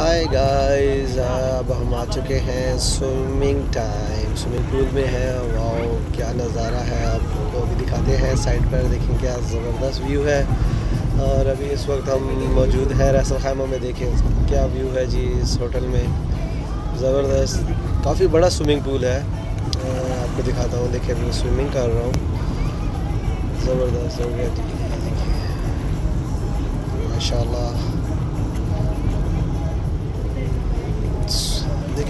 Hi guys अब हम आ चुके हैं स्विमिंग टाइम स्विमिंग पूल में है वाओ क्या नज़ारा है आपको अभी दिखाते हैं साइड पर देखें क्या ज़बरदस्त व्यू है. और अभी इस वक्त हम मौजूद हैं रसल खामा में, देखें क्या व्यू है जी इस होटल में. ज़बरदस्त, काफ़ी बड़ा स्विमिंग पूल है. आपको दिखाता हूँ देखिए मैं स्विमिंग कर रहा हूँ. ज़बरदस्त, हो गया जी देखिए। माशाल्लाह।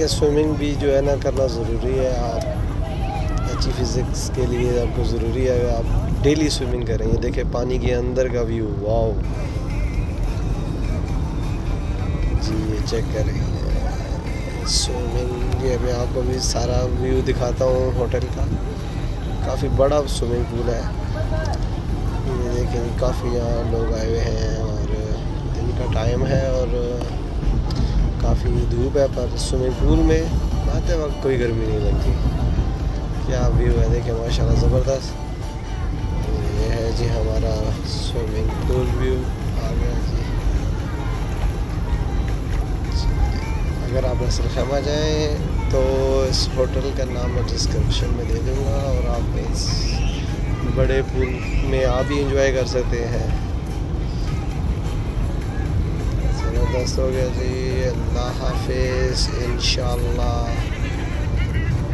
देखिए स्विमिंग भी जो है ना करना ज़रूरी है आप, अच्छी फिज़िक्स के लिए आपको ज़रूरी है, आप डेली स्विमिंग करें। ये देखें, पानी के अंदर का व्यू वाओ जी, ये चेक करें। स्विमिंग ये मैं आपको भी सारा व्यू दिखाता हूँ होटल का। काफ़ी बड़ा स्विमिंग पूल है। ये देखें, काफ़ी यहाँ लोग आए हुए हैं और दिन का टाइम है और काफ़ी धूप है, पर स्विमिंग पूल में नहाते वक्त कोई गर्मी नहीं लगती क्या व्यू है देखें, माशाल्लाह ज़बरदस्त। तो ये है जी हमारा स्विमिंग पूल व्यू आ गया जी। अगर आप असल खमा जाएँ तो इस होटल का नाम मैं डिस्क्रिप्शन में दे दूँगा और आप इस बड़े पूल में आप भी इंजॉय कर सकते हैं। ज़बरदस्त हो गया जी। अल्लाह हाफिज़ इन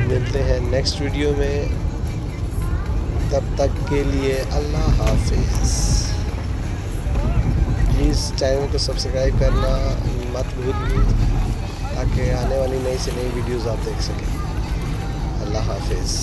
मिलते हैं नेक्स्ट वीडियो में। तब तक के लिए अल्लाह हाफिज़। प्लीज़ चैनल को सब्सक्राइब करना, मत भूलिए, ताकि आने वाली नई से नई वीडियोस आप देख सकें। अल्लाह हाफिज़।